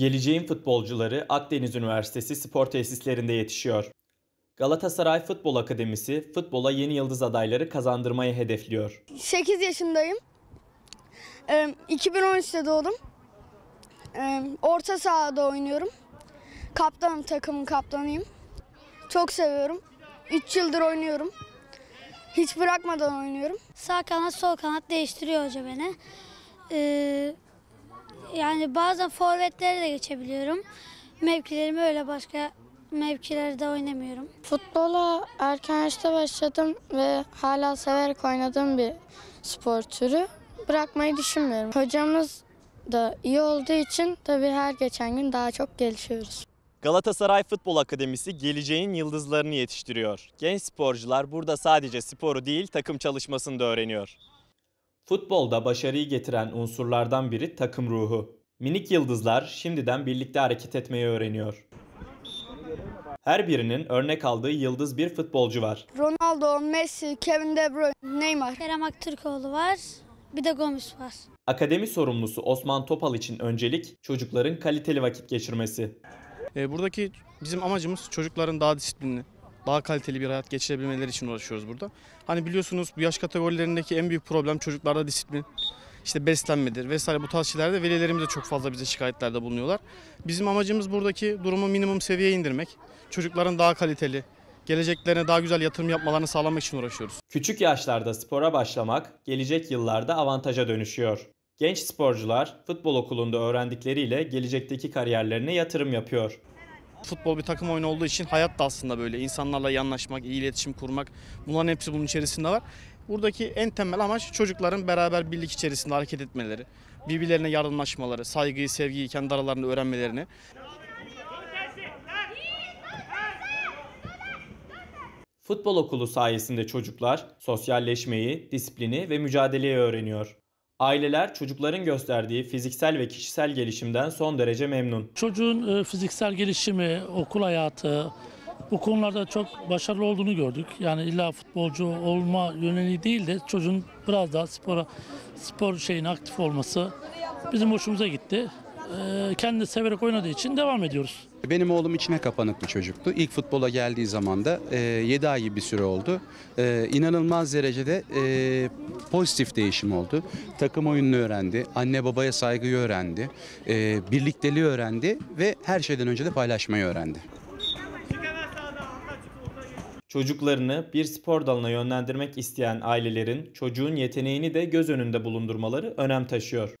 Geleceğin futbolcuları Akdeniz Üniversitesi spor tesislerinde yetişiyor. Galatasaray Futbol Akademisi futbola yeni yıldız adayları kazandırmayı hedefliyor. 8 yaşındayım. Ee, 2013'te doğdum. Orta sahada oynuyorum. Kaptanım, takımın kaptanıyım. Çok seviyorum. 3 yıldır oynuyorum. Hiç bırakmadan oynuyorum. Sağ kanat sol kanat değiştiriyor hoca beni. Ee, yani bazen forvetleri de geçebiliyorum. Mevkilerimi öyle başka mevkilerde oynamıyorum. Futbola erken yaşta başladım ve hala severek oynadığım bir spor türü. Bırakmayı düşünmüyorum. Hocamız da iyi olduğu için tabii her geçen gün daha çok gelişiyoruz. Galatasaray Futbol Akademisi geleceğin yıldızlarını yetiştiriyor. Genç sporcular burada sadece sporu değil takım çalışmasını da öğreniyor. Futbolda başarıyı getiren unsurlardan biri takım ruhu. Minik yıldızlar şimdiden birlikte hareket etmeyi öğreniyor. Her birinin örnek aldığı yıldız bir futbolcu var. Ronaldo, Messi, Kevin De Bruyne, Neymar. Kerem Aktürkoğlu var. Bir de Gomis var. Akademi sorumlusu Osman Topal için öncelik çocukların kaliteli vakit geçirmesi. E, buradaki bizim amacımız çocukların daha disiplinli, daha kaliteli bir hayat geçirebilmeleri için uğraşıyoruz burada. Hani biliyorsunuz bu yaş kategorilerindeki en büyük problem çocuklarda disiplin, işte beslenmedir vesaire bu tarz şeylerde velilerimiz de çok fazla bize şikayetlerde bulunuyorlar. Bizim amacımız buradaki durumu minimum seviyeye indirmek. Çocukların daha kaliteli, geleceklerine daha güzel yatırım yapmalarını sağlamak için uğraşıyoruz. Küçük yaşlarda spora başlamak gelecek yıllarda avantaja dönüşüyor. Genç sporcular futbol okulunda öğrendikleriyle gelecekteki kariyerlerine yatırım yapıyor. Futbol bir takım oyunu olduğu için hayat da aslında böyle. insanlarla iyi anlaşmak, iyi iletişim kurmak bunların hepsi bunun içerisinde var. Buradaki en temel amaç çocukların beraber birlik içerisinde hareket etmeleri, birbirlerine yardımlaşmaları, saygıyı, sevgiyi kendi aralarında öğrenmelerini. Futbol okulu sayesinde çocuklar sosyalleşmeyi, disiplini ve mücadeleyi öğreniyor. Aileler çocukların gösterdiği fiziksel ve kişisel gelişimden son derece memnun. Çocuğun e, fiziksel gelişimi, okul hayatı bu konularda çok başarılı olduğunu gördük. Yani illa futbolcu olma yöneliği değil de çocuğun biraz daha spora spor şeyin aktif olması bizim hoşumuza gitti. E, Kendi severek oynadığı için devam ediyoruz. Benim oğlum içine kapanık bir çocuktu. İlk futbola geldiği zaman da e, 7 ay gibi bir süre oldu. E, inanılmaz derecede e, pozitif değişim oldu. Takım oyununu öğrendi, anne babaya saygıyı öğrendi, e, birlikteliği öğrendi ve her şeyden önce de paylaşmayı öğrendi. Çocuklarını bir spor dalına yönlendirmek isteyen ailelerin çocuğun yeteneğini de göz önünde bulundurmaları önem taşıyor.